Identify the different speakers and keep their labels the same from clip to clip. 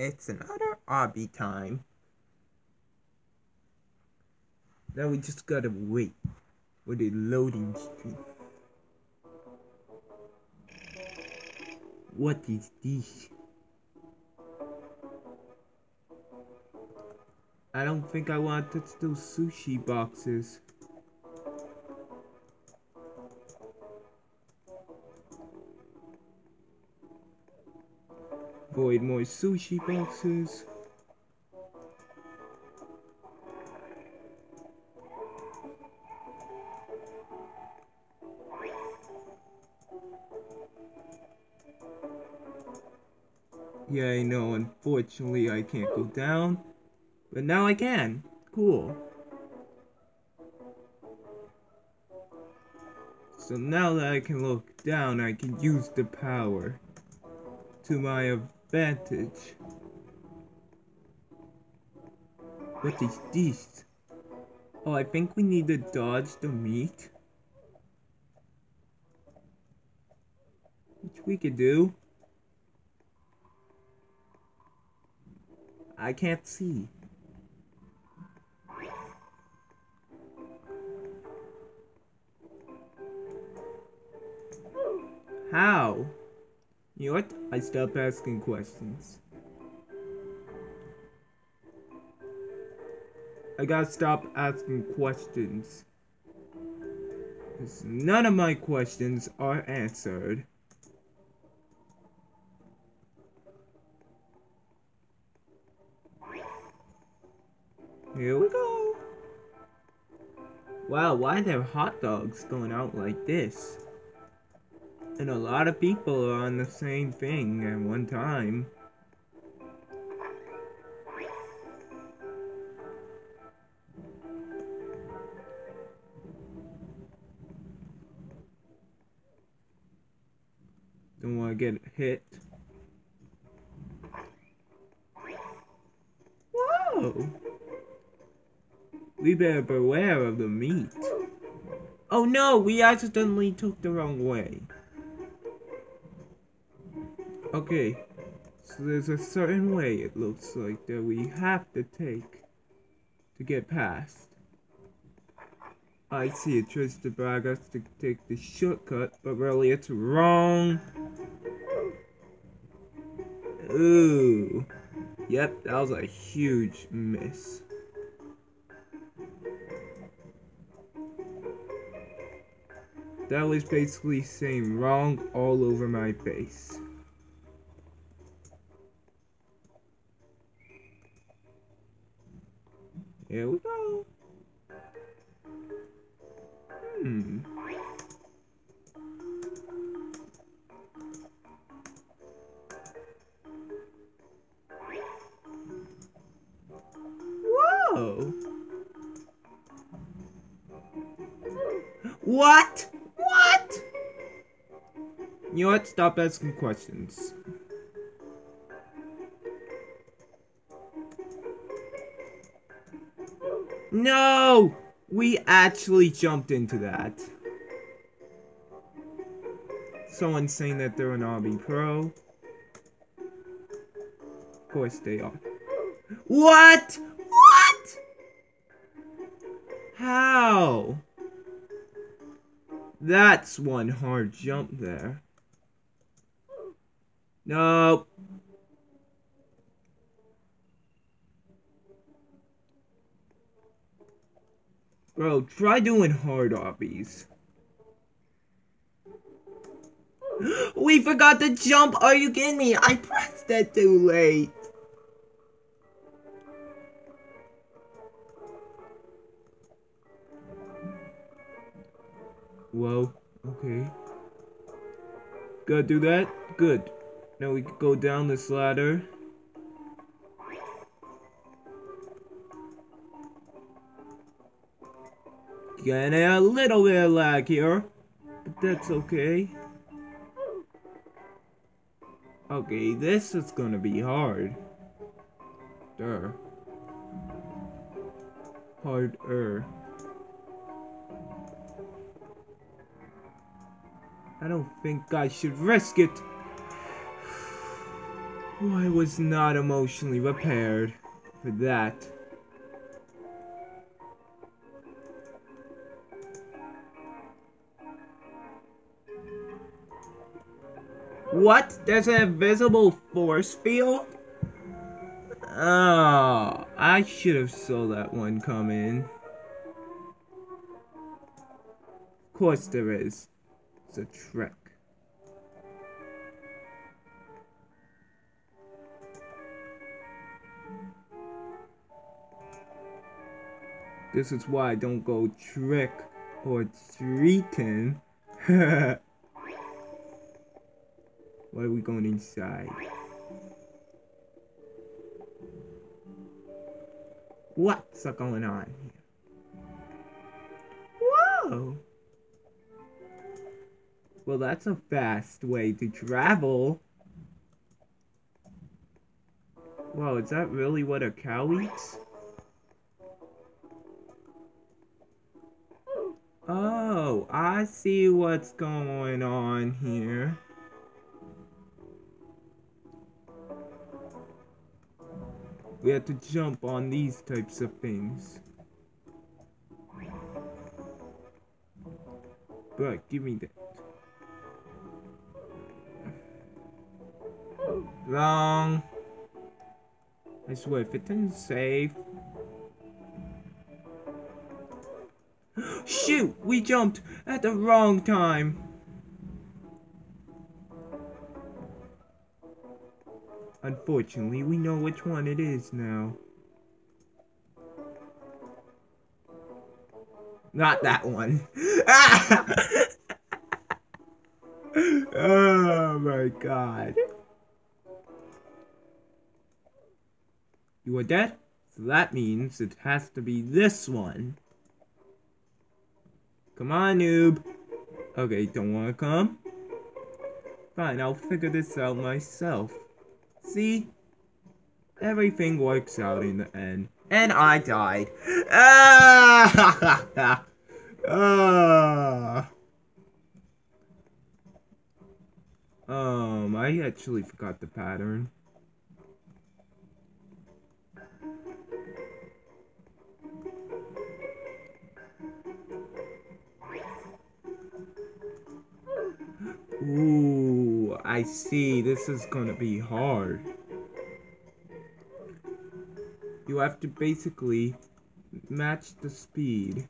Speaker 1: It's another obby time. Now we just gotta wait for the loading screen. What is this? I don't think I want to those sushi boxes. Avoid more sushi boxes. Yeah, I know, unfortunately I can't go down. But now I can. Cool. So now that I can look down, I can use the power to my advantage. What is this? Oh, I think we need to dodge the meat. Which we could do. I can't see. How? You know what? I stop asking questions. I gotta stop asking questions. None of my questions are answered. Here we go. Wow, why are there hot dogs going out like this? And a lot of people are on the same thing at one time. Don't want to get hit. Whoa! We better beware of the meat. Oh no, we accidentally took the wrong way. Okay, so there's a certain way it looks like that we have to take to get past. I see it tries to brag us to take the shortcut, but really it's wrong. Ooh. Yep, that was a huge miss. That was basically saying wrong all over my face. Stop asking questions. No! We actually jumped into that. Someone's saying that they're an RB Pro. Of course they are. What? What? How? That's one hard jump there. Nope. Bro, try doing hard obbies. we forgot to jump! Are you kidding me? I pressed that too late. Whoa, okay. Gotta do that? Good. Now we go down this ladder. Getting a little bit of lag here, but that's okay. Okay, this is gonna be hard. There. Harder. I don't think I should risk it. Oh, I was not emotionally prepared for that. What? There's an invisible force field? Oh, I should have saw that one coming. Of course there is. It's a trick. This is why I don't go trick or treating. why are we going inside? What's going on here? Whoa! Well, that's a fast way to travel. Whoa, is that really what a cow eats? I see what's going on here. We have to jump on these types of things. But give me that. Wrong. I swear, if it isn't safe, We jumped at the wrong time. Unfortunately, we know which one it is now. Not that one. oh my god. You are dead? So that means it has to be this one. Come on, noob. Okay, don't wanna come? Fine, I'll figure this out myself. See? Everything works out in the end. And I died. Ah! ah! Um, I actually forgot the pattern. I see. This is gonna be hard. You have to basically match the speed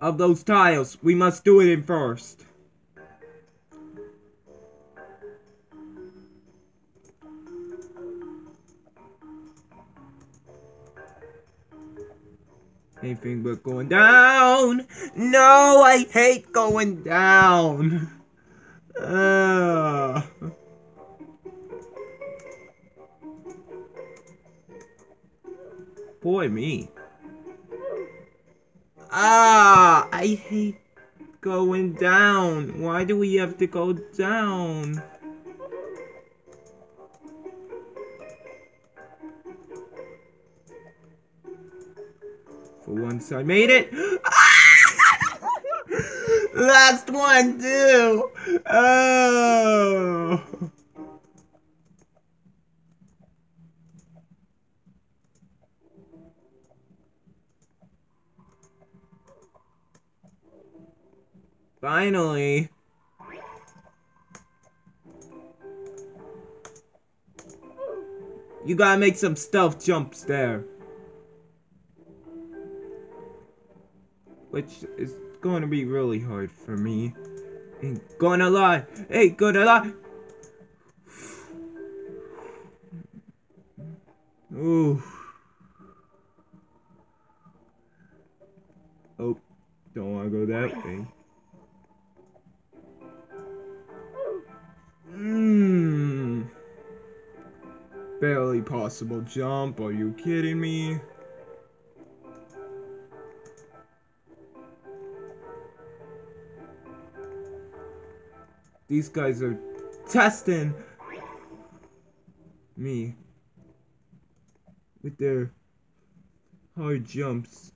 Speaker 1: of those tiles. We must do it in first. Anything but going down. No, I hate going down. Uh. Boy, me. Ah, I hate going down. Why do we have to go down? For once I made it. Last one too. Oh. Finally. You gotta make some stealth jumps there. which is to be really hard for me. Ain't gonna lie, ain't gonna lie. Ooh. Oh, don't want to go that way. Mmm. Barely possible jump, are you kidding me? These guys are testing me with their hard jumps.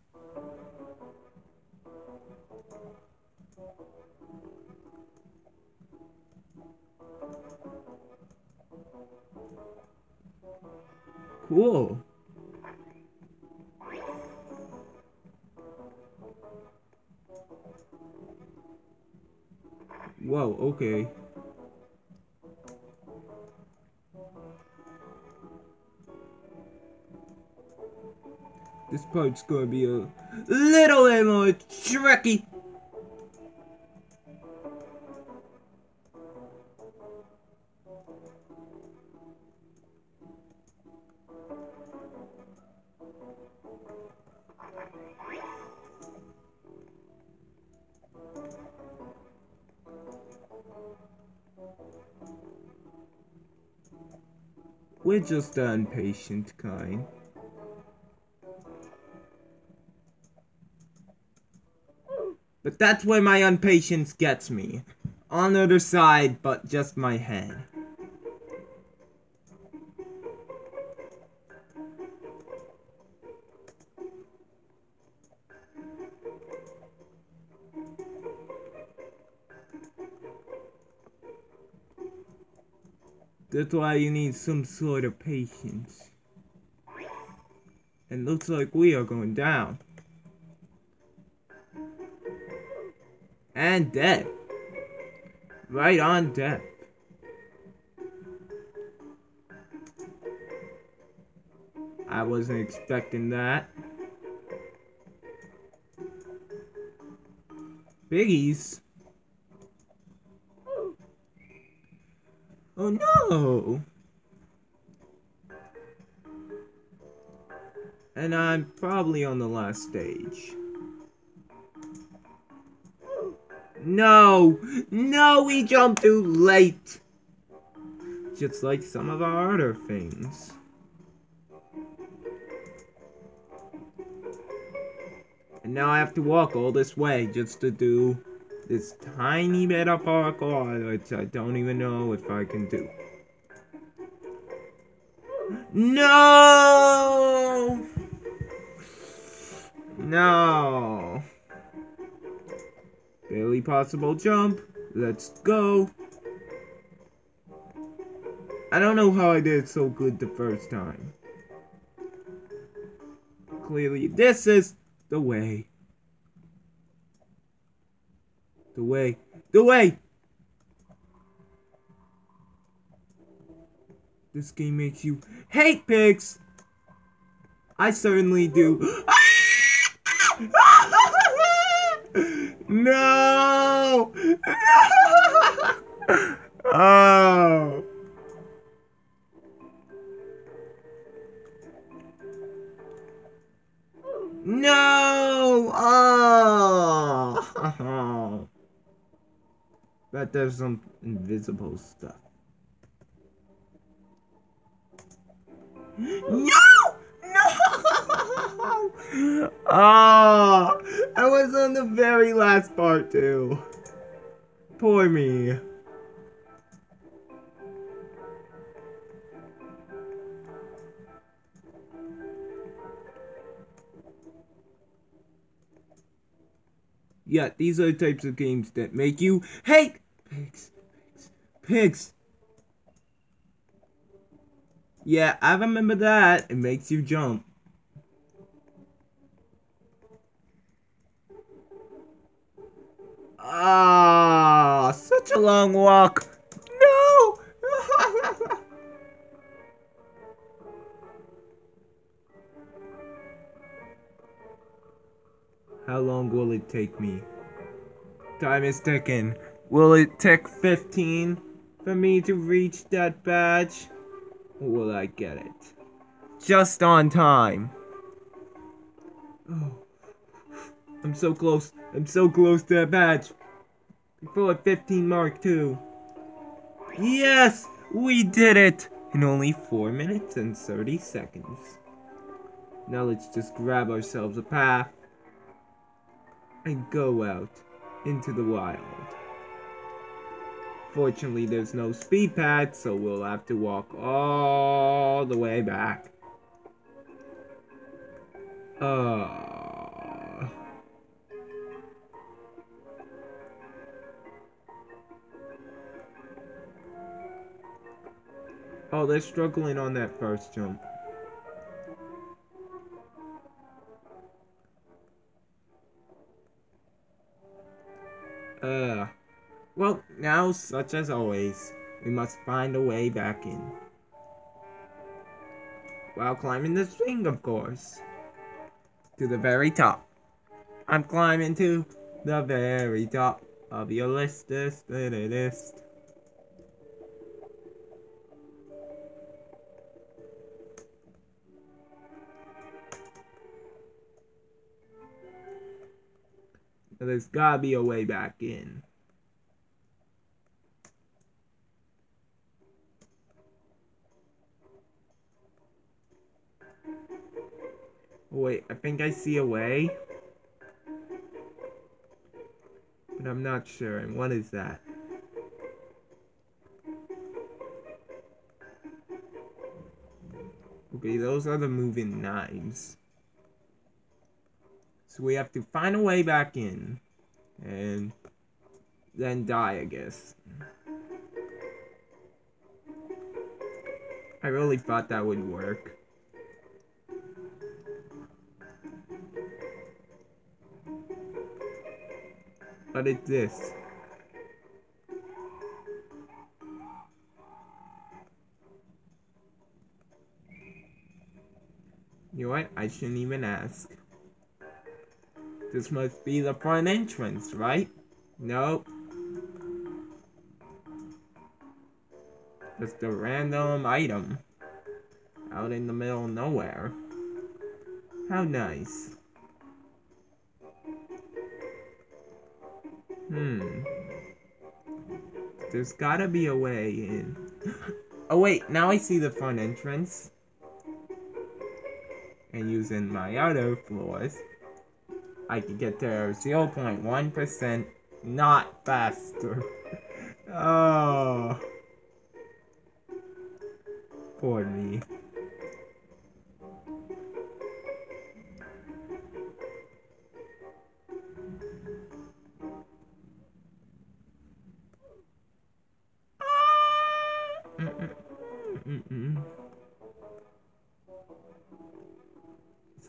Speaker 1: Cool. Whoa, okay. This part's gonna be a little bit more tricky. We're just the impatient kind. But that's where my impatience gets me. On the other side, but just my head. That's why you need some sort of patience. And looks like we are going down. And dead. Right on death. I wasn't expecting that. Biggies. Oh no! And I'm probably on the last stage. No! No, we jumped too late! Just like some of our other things. And now I have to walk all this way just to do this tiny bit of parkour, which I don't even know if I can do. No! No! Barely possible jump. Let's go. I don't know how I did so good the first time. Clearly, this is the way. The way. The way! This game makes you hate pigs! I certainly do. no! oh! There's some invisible stuff. No! No! Ah, oh! I was on the very last part too. Poor me. Yeah, these are the types of games that make you hate pigs, pigs, pigs. Yeah, I remember that. It makes you jump. Ah, such a long walk. No! How long will it take me? Time is ticking. Will it take 15 for me to reach that badge? Or will I get it? Just on time. Oh. I'm so close. I'm so close to that badge. Before 15 mark too. Yes! We did it! In only 4 minutes and 30 seconds. Now let's just grab ourselves a path and go out into the wild. Fortunately, there's no speed pad, so we'll have to walk all the way back. Uh... Oh, they're struggling on that first jump. Uh, well, now, such as always, we must find a way back in. While climbing the swing, of course. To the very top. I'm climbing to the very top of your list, list, list. there's gotta be a way back in. Wait, I think I see a way. But I'm not sure. And what is that? Okay, those are the moving knives. So we have to find a way back in. And then die, I guess. I really thought that would work. But it's this. You know what? I shouldn't even ask. This must be the front entrance, right? Nope. Just a random item. Out in the middle of nowhere. How nice. Hmm. There's gotta be a way in. oh wait, now I see the front entrance. And using my other floors. I can get there 0.1% not faster. oh. Poor me.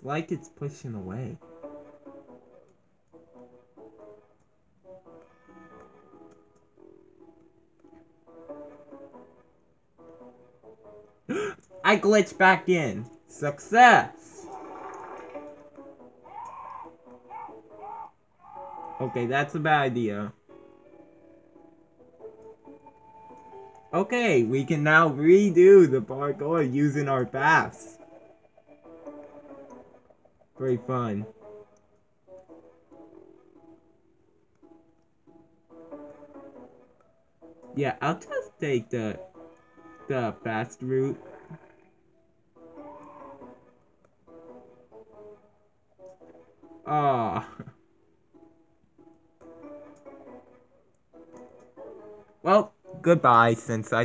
Speaker 1: Like it's pushing away. I glitched back in. Success! Okay, that's a bad idea. Okay, we can now redo the parkour using our paths. Very fun. Yeah, I'll just take the the fast route. Ah. Well, goodbye since I